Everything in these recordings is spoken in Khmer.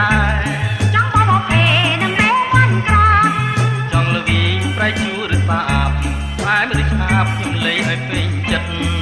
ដែរចង់បងមកពេនឹងនៅមិនក្រចង់លវីប្រៃជូរឬបាបតែមិនឆាប់ខ្ញុំលេងឲ្យពេញចិត្ត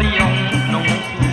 Orion, não